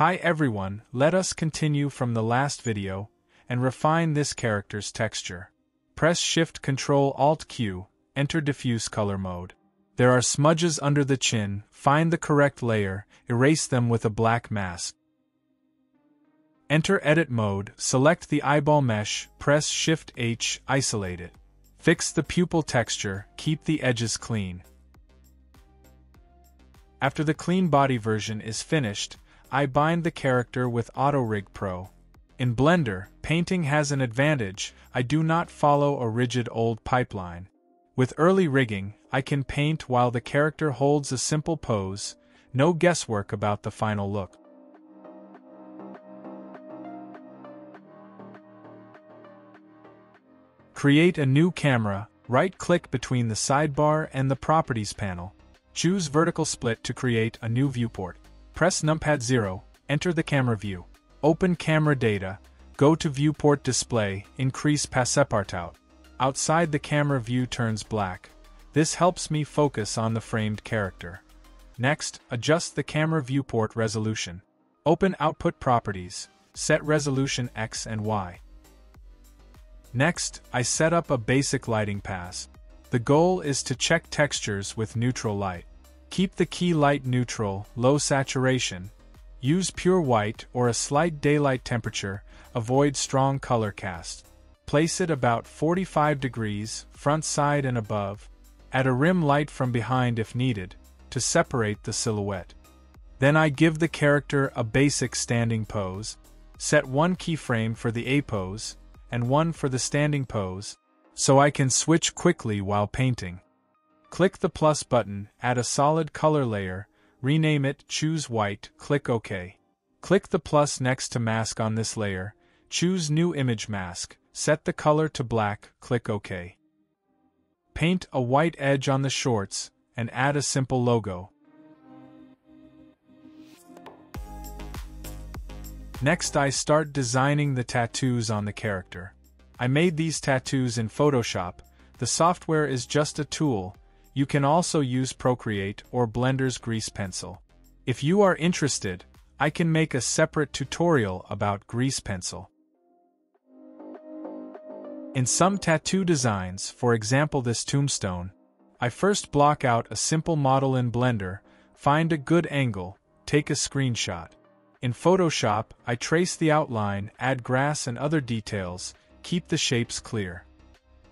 Hi everyone, let us continue from the last video, and refine this character's texture. Press Shift Ctrl Alt Q, enter diffuse color mode. There are smudges under the chin, find the correct layer, erase them with a black mask. Enter Edit mode, select the eyeball mesh, press Shift H, isolate it. Fix the pupil texture, keep the edges clean. After the clean body version is finished, I bind the character with AutoRig Pro. In Blender, painting has an advantage, I do not follow a rigid old pipeline. With early rigging, I can paint while the character holds a simple pose, no guesswork about the final look. Create a new camera, right-click between the sidebar and the Properties panel. Choose Vertical Split to create a new viewport. Press numpad 0, enter the camera view. Open camera data, go to viewport display, increase Passepartout. Outside the camera view turns black. This helps me focus on the framed character. Next, adjust the camera viewport resolution. Open Output Properties, set resolution X and Y. Next, I set up a basic lighting pass. The goal is to check textures with neutral light. Keep the key light neutral, low saturation. Use pure white or a slight daylight temperature, avoid strong color cast. Place it about 45 degrees, front side and above. Add a rim light from behind if needed, to separate the silhouette. Then I give the character a basic standing pose. Set one keyframe for the A pose, and one for the standing pose, so I can switch quickly while painting. Click the plus button, add a solid color layer, rename it, choose white, click OK. Click the plus next to mask on this layer, choose new image mask, set the color to black, click OK. Paint a white edge on the shorts, and add a simple logo. Next I start designing the tattoos on the character. I made these tattoos in Photoshop, the software is just a tool, you can also use Procreate or Blender's Grease Pencil. If you are interested, I can make a separate tutorial about Grease Pencil. In some tattoo designs, for example this tombstone, I first block out a simple model in Blender, find a good angle, take a screenshot. In Photoshop, I trace the outline, add grass and other details, keep the shapes clear.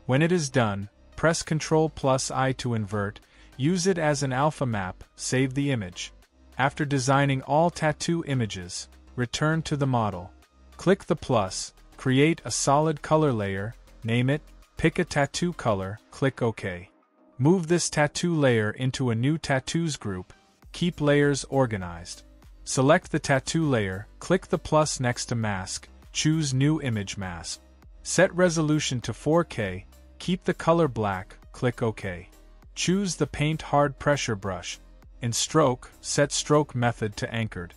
When it is done, press Ctrl plus I to invert, use it as an alpha map, save the image. After designing all tattoo images, return to the model. Click the plus, create a solid color layer, name it, pick a tattoo color, click OK. Move this tattoo layer into a new tattoos group, keep layers organized. Select the tattoo layer, click the plus next to mask, choose New Image Mask. Set resolution to 4K, keep the color black, click OK. Choose the Paint Hard Pressure brush. In Stroke, set Stroke method to Anchored.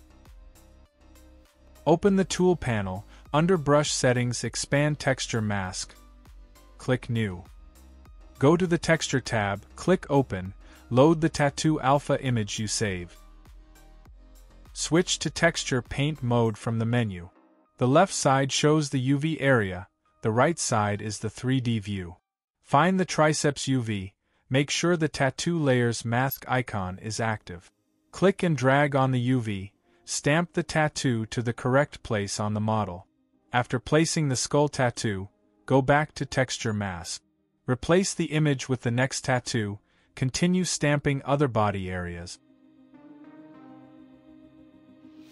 Open the Tool panel, under Brush Settings expand Texture Mask. Click New. Go to the Texture tab, click Open, load the tattoo alpha image you saved. Switch to Texture Paint mode from the menu. The left side shows the UV area, the right side is the 3D view. Find the triceps UV, make sure the tattoo layer's mask icon is active. Click and drag on the UV, stamp the tattoo to the correct place on the model. After placing the skull tattoo, go back to Texture Mask. Replace the image with the next tattoo, continue stamping other body areas.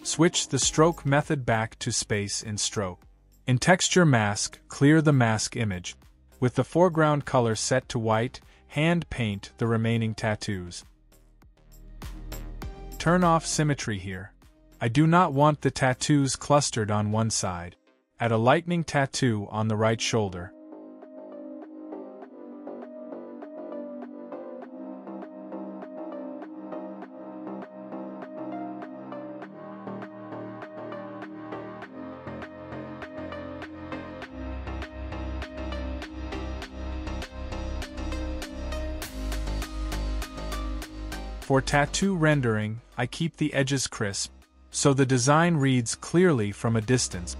Switch the stroke method back to space in stroke. In Texture Mask, clear the mask image. With the foreground color set to white, hand paint the remaining tattoos. Turn off symmetry here. I do not want the tattoos clustered on one side. Add a lightning tattoo on the right shoulder. For tattoo rendering, I keep the edges crisp. so the design reads clearly from a distance.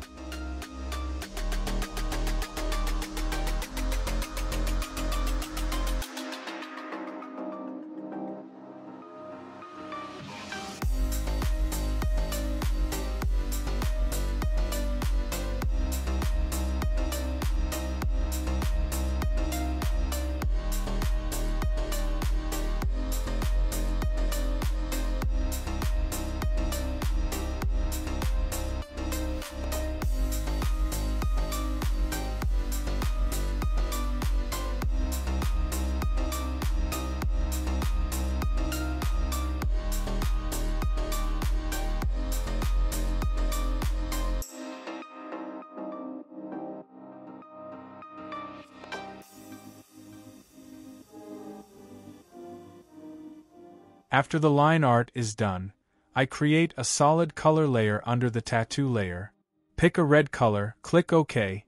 After the line art is done, I create a solid color layer under the tattoo layer. Pick a red color, click OK.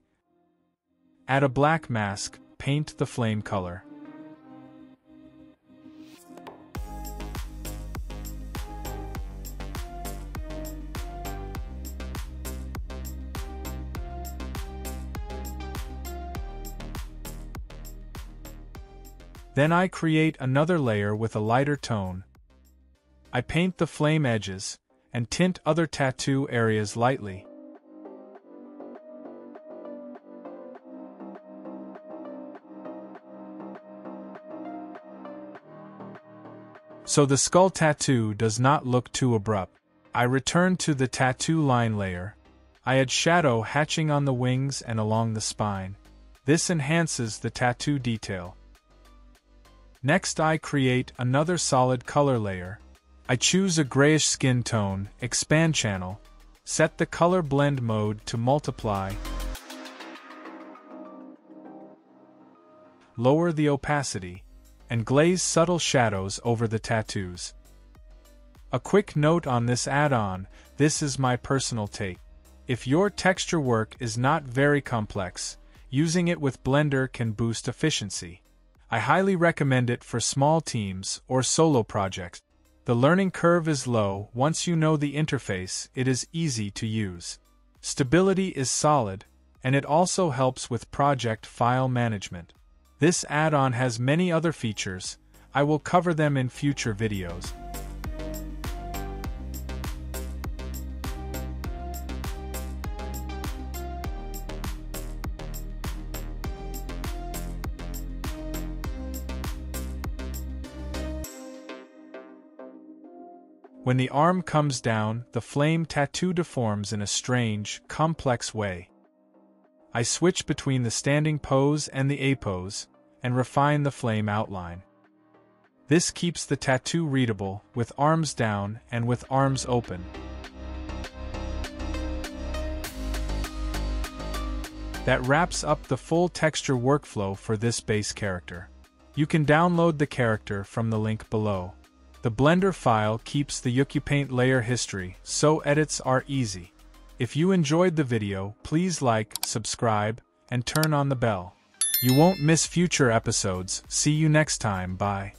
Add a black mask, paint the flame color. Then I create another layer with a lighter tone, I paint the flame edges, and tint other tattoo areas lightly. So the skull tattoo does not look too abrupt. I return to the tattoo line layer. I add shadow hatching on the wings and along the spine. This enhances the tattoo detail. Next I create another solid color layer, I choose a grayish skin tone, expand channel, set the color blend mode to multiply, lower the opacity, and glaze subtle shadows over the tattoos. A quick note on this add-on, this is my personal take. If your texture work is not very complex, using it with Blender can boost efficiency. I highly recommend it for small teams or solo projects. The learning curve is low, once you know the interface, it is easy to use. Stability is solid, and it also helps with project file management. This add-on has many other features, I will cover them in future videos. When the arm comes down, the flame tattoo deforms in a strange, complex way. I switch between the standing pose and the A pose, and refine the flame outline. This keeps the tattoo readable, with arms down and with arms open. That wraps up the full texture workflow for this base character. You can download the character from the link below. The Blender file keeps the Ucupaint layer history, so edits are easy. If you enjoyed the video, please like, subscribe, and turn on the bell. You won't miss future episodes. See you next time, bye.